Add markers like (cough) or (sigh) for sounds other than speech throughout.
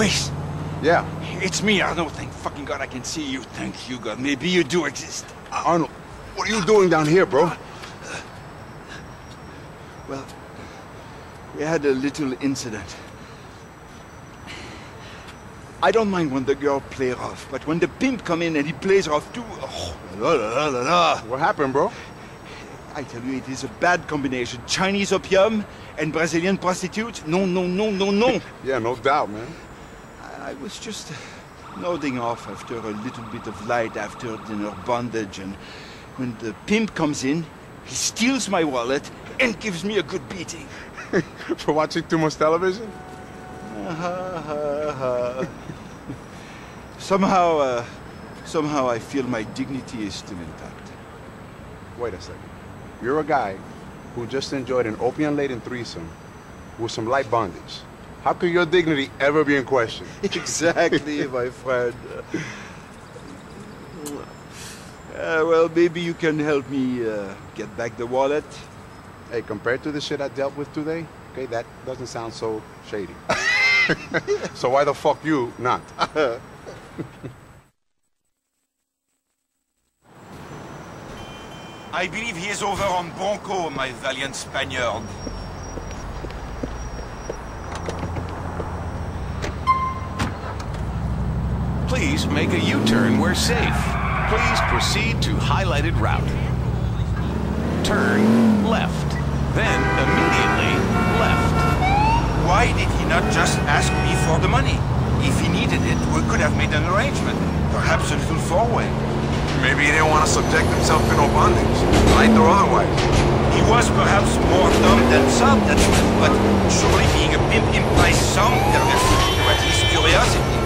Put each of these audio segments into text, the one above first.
Luis, Yeah, it's me, Arnaud. Thank fucking God I can see you. Thank you, God. Maybe you do exist. Arnaud, what are you doing down here, bro? Well, we had a little incident. I don't mind when the girl play rough, but when the pimp come in and he plays rough too, oh, la, la, la, la, la. What happened, bro? I tell you, it is a bad combination. Chinese opium and Brazilian prostitutes? No, no, no, no, no. (laughs) Yeah, no doubt, man. I was just nodding off after a little bit of light after dinner bondage, and when the pimp comes in, he steals my wallet and gives me a good beating. (laughs) For watching too much television? (laughs) somehow, uh, somehow I feel my dignity is still intact. Wait a second. You're a guy who just enjoyed an opium-laden threesome with some light bondage. How could your dignity ever be in question? (laughs) exactly, my friend. Uh, well, maybe you can help me uh, get back the wallet. Hey, compared to the shit I dealt with today, okay, that doesn't sound so shady. (laughs) so why the fuck you not? (laughs) I believe he is over on Bronco, my valiant Spaniard. Please make a U-turn where safe. Please proceed to highlighted route. Turn left, then immediately left. Why did he not just ask me for the money? If he needed it, we could have made an arrangement. Perhaps a little four-way. Maybe he didn't want to subject himself to no bondage, light or otherwise. He was perhaps more dumb than some, but surely being a pimp implies some perversity or at least curiosity.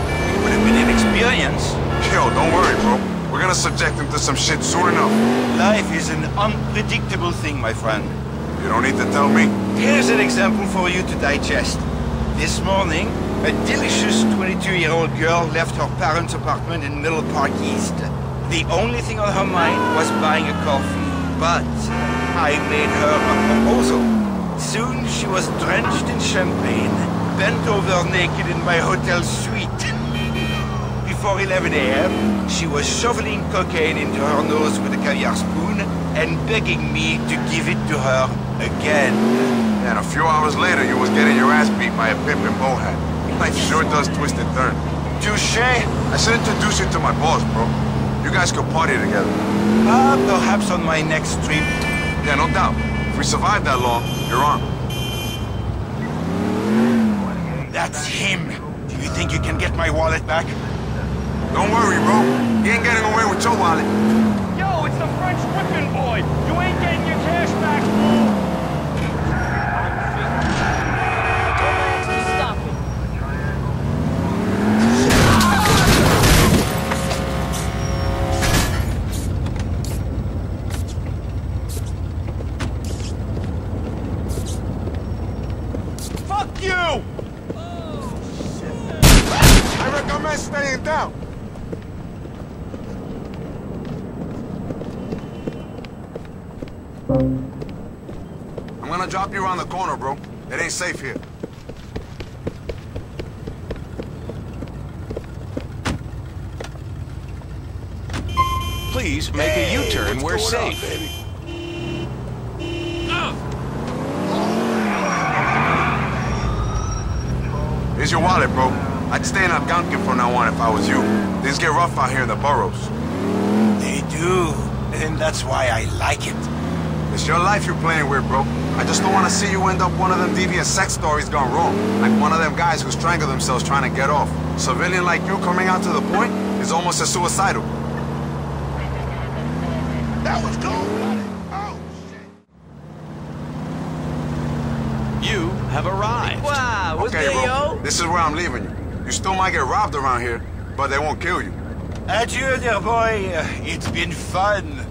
It would have been an experience. Yo, don't worry, bro. We're gonna subject him to some shit soon enough. Life is an unpredictable thing, my friend. You don't need to tell me. Here's an example for you to digest. This morning, a delicious 22-year-old girl left her parents' apartment in Middle Park East. The only thing on her mind was buying a coffee. But I made her a proposal. Soon she was drenched in champagne, bent over naked in my hotel suite. Before 11 a.m., she was shoveling cocaine into her nose with a caviar spoon and begging me to give it to her again. And a few hours later, you was getting your ass beat by a pimp in Bohan. Life sure does twist and turn. Touche? I should introduce you to my boss, bro. You guys could party together. Ah, perhaps on my next trip. Yeah, no doubt. If we survive that long, you're on. That's him. Do you think you can get my wallet back? Don't worry, bro. He ain't getting away with your wallet. Yo, it's the French whipping boy. You ain't getting your cash back, fool. Stop it. Fuck you! Oh, I recommend staying down. I'm gonna drop you around the corner, bro. It ain't safe here. Please make a U-turn We're going on, safe. baby? Here's your wallet, bro. I'd stay in Algonquin from now on if I was you. Things get rough out here in the boroughs. They do. And that's why I like it. It's your life you're playing with, bro. I just don't want to see you end up one of them deviant sex stories gone wrong. Like one of them guys who strangled themselves trying to get off. Civilian like you coming out to the point is almost as suicidal. That was cool. Oh, shit. You have arrived. Wow, what's Okay, that, bro. yo? This is where I'm leaving you. You still might get robbed around here, but they won't kill you. Adieu, dear boy. It's been fun.